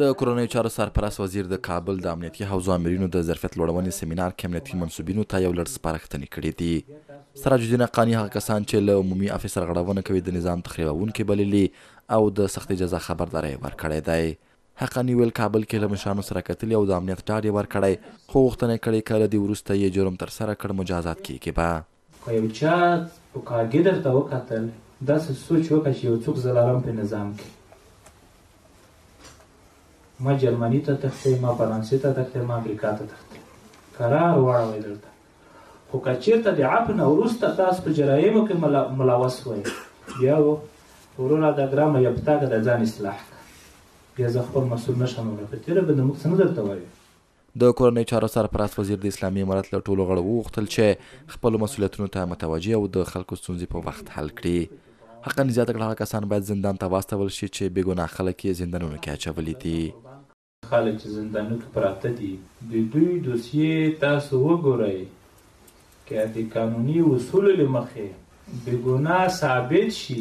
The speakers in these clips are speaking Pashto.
د کورنیو چارو سرپرست وزیر د کابل د امنیتي حوزو امرینو د ظرفیت لوړونې سیمینار کې امنیتي منسوبینو ته یو لړ سپارښتنې کړې دي. سراج الدین حقاني هغه کسان چې له عمومي عفې سرغړونه کوي د نظام تخریبوونکي بللي او د سختې جزا خبرداری یې ورکړی دی. حقاني ویل کابل کې له مشرانو سره کتلي او د امنیت ډاډ یې ورکړی خو غوښتنه یې کړې که له دې وروسته یې جرم ترسره کړ مجازات کېږي به. که یو چا په کاږه درته وکتل داسې سوچ وکړه چې یو څوک زه لرم په نظام کې ما جرمني ته تښتې ما فرانسې ته تښتې ما امریکا ته تښتې قرار واړوي دلته خو که چېرته د عفو نه وروسته تاسو په جرایمو کې ملوث وئ بیا وروره دا ګرامه یا پتاګه د ځان اصلاح کړه بیا زه خپل مسؤل نشم په تېره به د موږ څه نه درته وایو د کورنیو چارو سرپرست وزیر د اسلامي امارت له ټولو غړو وغوښتل چې خپلو مسولیتونو ته متوجه او د خلکو ستونزې په وخت حل کړي. حقاني زیاته کړه هغه کسان باید زندان ته واستول شي چې بې ګناه خلک یې زندانونو کې اچولي دي. خلک چې زندانو کې پراته دي د دوی دوسیې تاسو وګورئ که د قانوني اصولو له مخې بې ګناه ثابت شي،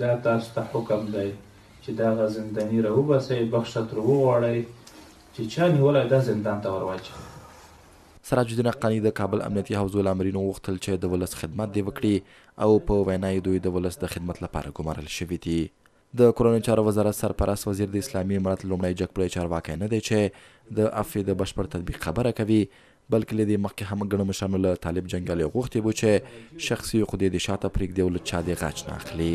دا تاسو ته حکم دی چې دغه زنداني راوباسئ، بخښه ترې وغواړئ چې چا نیولی ده زندان ته ورواچوئ. سراج الدین حقاني د کابل امنیتي حوزو له آمرینو وغوښتل چې د ولس خدمت دې وکړي او په وینا یې دوی د ولس د خدمت لپاره ګمارل شوي دي. د کورنیو چارو وزارت سرپرست وزیر د اسلامي امارت لومړی جګپوړی چارواکی نه دی چې د عفوې د بشپړ تطبیق خبره کوي، بلکې له دې مخکې هم ګڼو مشرانو له طالب جنګیالیو غوښتي وو چې شخصي عقدې دې شاته پرېږدي او له چا دې غچ نه اخلي.